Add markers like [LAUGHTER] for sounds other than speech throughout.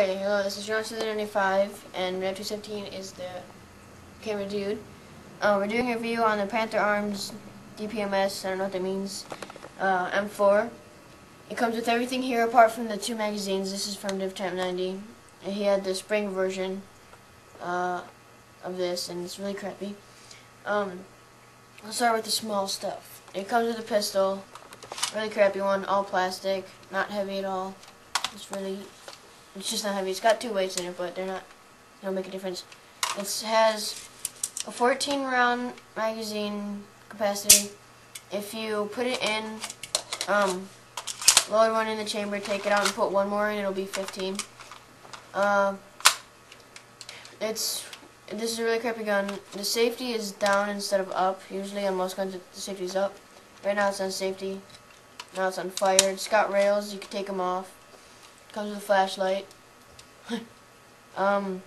Okay, hello, this is John795, and Rev217 is the camera dude. Uh, we're doing a review on the Panther Arms DPMS, I don't know what that means, uh, M4. It comes with everything here apart from the two magazines. This is from DivChamp 90. And he had the spring version uh, of this, and it's really crappy. Um, I'll start with the small stuff. It comes with a pistol, really crappy one, all plastic, not heavy at all. It's really it's just not heavy. It's got two weights in it, but they're not. They don't make a difference. It has a 14 round magazine capacity. If you put it in, um, load one in the chamber, take it out and put one more in, it'll be 15. Uh, it's this is a really crappy gun. The safety is down instead of up. Usually on most guns the safety is up. Right now it's on safety. Now it's on fire. It's got rails. You can take them off. Comes with a flashlight. [LAUGHS] um,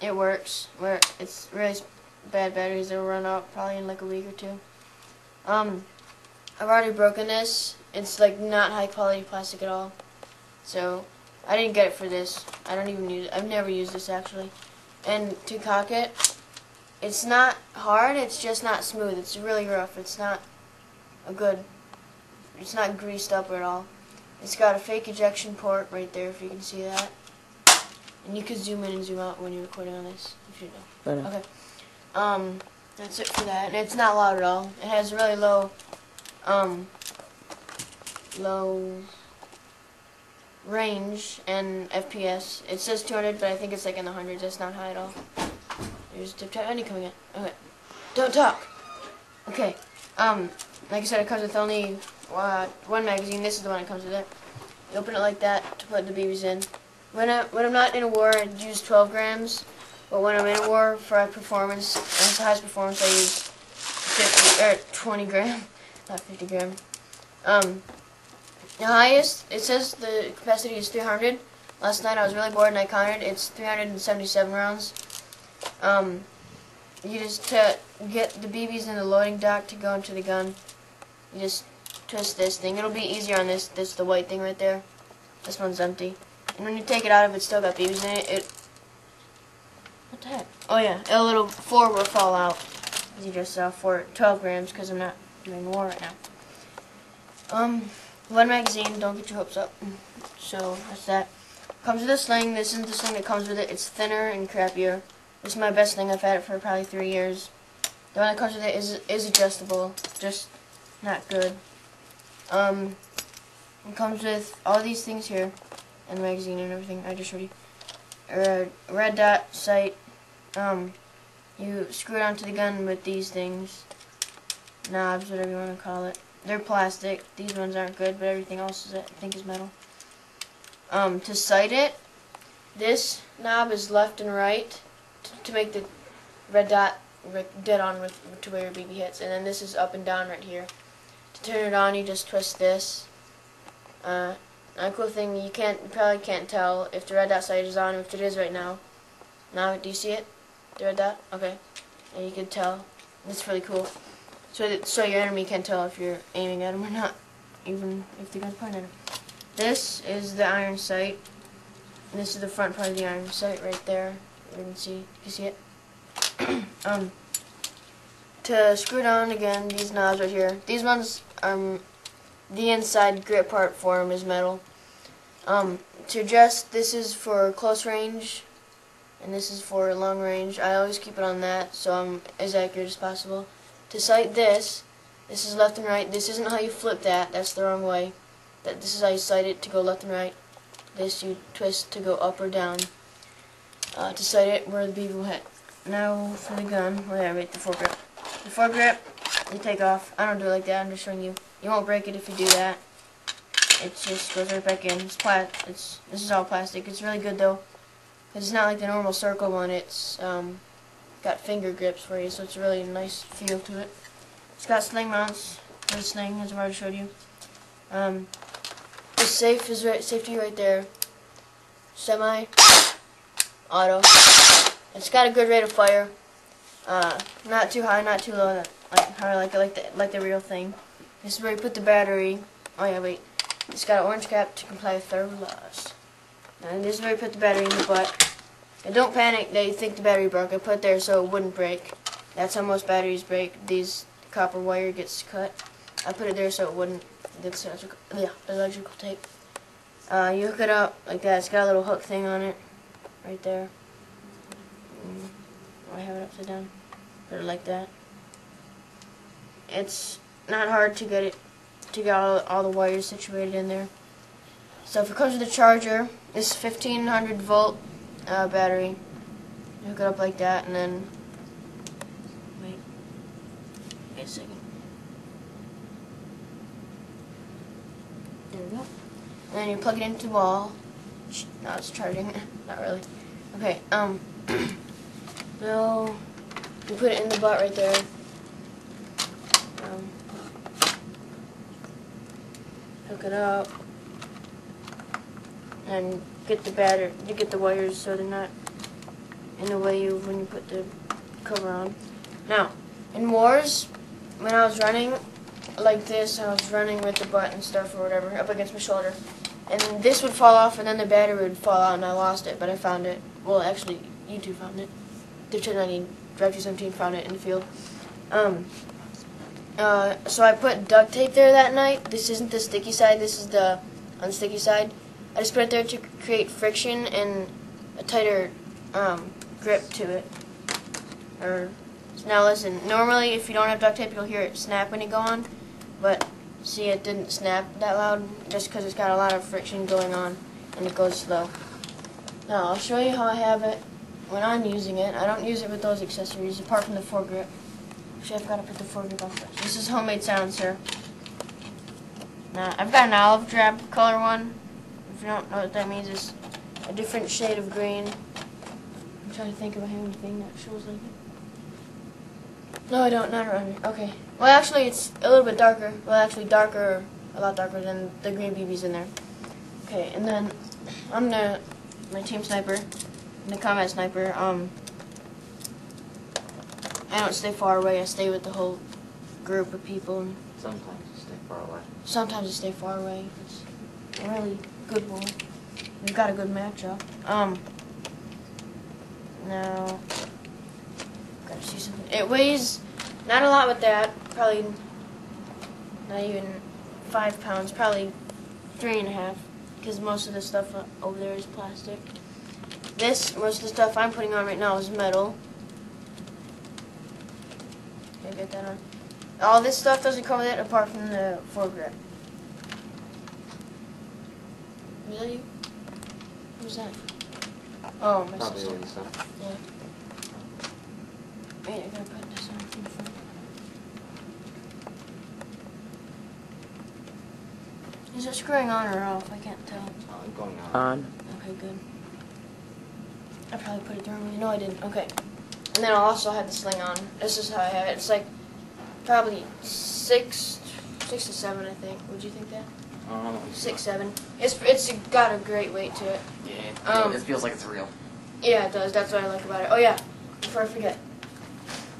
it works. Where it's really bad batteries. It'll run out probably in like a week or two. Um, I've already broken this. It's like not high quality plastic at all. So I didn't get it for this. I don't even use it. I've never used this actually. And to cock it, it's not hard. It's just not smooth. It's really rough. It's not a good. It's not greased up at all. It's got a fake ejection port right there, if you can see that. And you can zoom in and zoom out when you're recording on this, if you know. Okay. Um, that's it for that. And it's not loud at all. It has really low, um, low range and FPS. It says 200, but I think it's like in the hundreds. It's not high at all. There's Dip Any coming in. Okay. Don't talk. Okay. Um, like I said, it comes with only uh, one magazine. This is the one that comes with it. You open it like that to put the BBs in. When, I, when I'm not in a war, I use 12 grams. But when I'm in a war for a performance, the highest performance, I use 50 or 20 gram, [LAUGHS] not 50 gram. Um, the highest, it says the capacity is 300. Last night I was really bored and I counted. It's 377 rounds. Um, you just to get the BBs in the loading dock to go into the gun. You just twist this thing. It'll be easier on this, this the white thing right there. This one's empty. And when you take it out of it, still got BBs in it. It. What the heck? Oh yeah, a little four will fall out. As you just saw, for 12 grams, because I'm not doing more right now. Um, one magazine. Don't get your hopes up. So that's that. Comes with a sling. This isn't the sling that comes with it. It's thinner and crappier. This is my best thing. I've had it for probably three years. The one that comes with it is is adjustable. Just not good. Um, it comes with all these things here, and magazine and everything I just showed you. A red dot sight. Um, you screw it onto the gun with these things, knobs, whatever you want to call it. They're plastic. These ones aren't good, but everything else is I think is metal. Um, to sight it, this knob is left and right to make the red dot dead on with to where your BB hits, and then this is up and down right here. To turn it on, you just twist this. Uh, a cool thing, you can't you probably can't tell if the red dot sight is on, if it is right now. Now, do you see it? The red dot? Okay. And you can tell. It's really cool. So that so your enemy can tell if you're aiming at them or not, even if the gun's pointed at them. This is the iron sight. And this is the front part of the iron sight right there. You can see, you see it? [CLEARS THROAT] um, to screw down again, these knobs right here. These ones, um, the inside grip part for them is metal. Um, to adjust, this is for close range, and this is for long range. I always keep it on that, so I'm as accurate as possible. To sight this, this is left and right. This isn't how you flip that. That's the wrong way. That This is how you sight it to go left and right. This you twist to go up or down. Uh, to sight it where the BB will hit. Now for the gun, where I rate the foregrip. The foregrip, you take off. I don't do it like that. I'm just showing you. You won't break it if you do that. It just goes right back in. It's plat. It's this is all plastic. It's really good though, cause it's not like the normal circle one. It's um, got finger grips for you, so it's a really nice feel to it. It's got sling mounts for the sling, as I've already showed you. Um, the safe is right, safety right there. Semi auto. It's got a good rate of fire. Uh, not too high, not too low. Like I like like the like the real thing. This is where you put the battery. Oh yeah, wait. It's got an orange cap to comply with federal laws. And this is where you put the battery in the butt. And don't panic that you think the battery broke. I put it there so it wouldn't break. That's how most batteries break. These copper wire gets cut. I put it there so it wouldn't. It's electrical, yeah, electrical tape. Uh, you hook it up like that. It's got a little hook thing on it, right there. Mm, I have it upside down. Put it like that. It's not hard to get it to get all, all the wires situated in there. So if it comes with a charger, this 1500 volt uh, battery, hook it up like that, and then wait, wait a second. There we go. And then you plug it into the wall. Now it's charging. [LAUGHS] Not really. Okay. Um. [CLEARS THROAT] so you put it in the butt right there. Um, hook it up and get the batter you get the wires so they're not in the way you when you put the cover on. Now, in wars, when I was running like this, I was running with the butt and stuff or whatever up against my shoulder, and this would fall off and then the battery would fall out and I lost it, but I found it. Well, actually, you two found it. The 290 Drive 217 found it in the field. Um, uh, so I put duct tape there that night. This isn't the sticky side. This is the unsticky side. I just put it there to create friction and a tighter um, grip to it. Or now listen. Normally, if you don't have duct tape, you'll hear it snap when you go on. But see, it didn't snap that loud just because it's got a lot of friction going on and it goes slow. Now I'll show you how I have it when I'm using it. I don't use it with those accessories apart from the foregrip. Actually, I've got to put the foregrip on first. This is homemade sounds here. Now, I've got an olive drab color one. If you don't know what that means, it's a different shade of green. I'm trying to think have anything that shows like it. No, I don't. Not around here. Okay. Well, actually, it's a little bit darker. Well, actually, darker, a lot darker than the green BBs in there. Okay, and then I'm the my team sniper, the combat sniper. Um, I don't stay far away. I stay with the whole group of people. And Sometimes you stay far away. sometimes I stay far away. It's a really good one. We've got a good matchup. Um. Now, gotta see something. It weighs not a lot with that. Probably not even five pounds. Probably three and a half. Because most of the stuff over there is plastic. This, most of the stuff I'm putting on right now is metal. Okay, get that on. All this stuff doesn't come with it apart from the foregrip. Is that you? Who's that? Oh, my Probably sister. Lisa. Yeah. Wait, I gotta put this on in front. Is it screwing on or off? I can't tell. Oh, I'm going out. On. Okay, good. I probably put it the wrong way. No, I didn't. Okay. And then I'll also have the sling on. This is how I have it. It's like probably six, six to seven, I think. Would you think that? Um, Six, seven. It's it's got a great weight to it. Yeah, it, Um, it feels like it's real. Yeah, it does. That's what I like about it. Oh yeah, before I forget,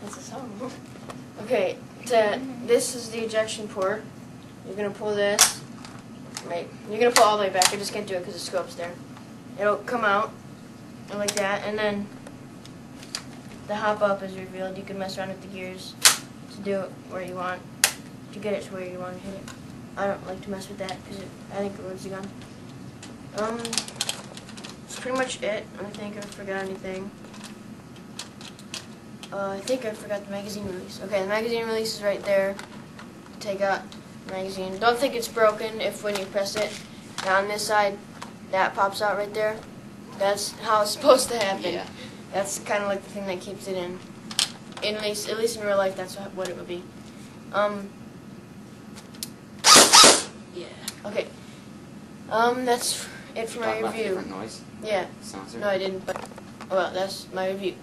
that's a song. [LAUGHS] Okay, to, this is the ejection port. You're gonna pull this. Right. You're gonna pull all the way back. I just can't do it because the scope's there. It'll come out like that, and then the hop up is revealed. You can mess around with the gears to do it where you want, to get it to where you want to hit it. I don't like to mess with that because I think it ruins the gun. Um, that's pretty much it. I think I forgot anything. Uh, I think I forgot the magazine release. Okay, the magazine release is right there. Take out the magazine. Don't think it's broken if when you press it down this side, that pops out right there. That's how it's supposed to happen. Yeah. That's kind of like the thing that keeps it in. In at least, at least in real life, that's what it would be. Um. Yeah. Okay. Um, that's it for my review. different noise. Yeah. Sounds No, I didn't. But well, that's my review.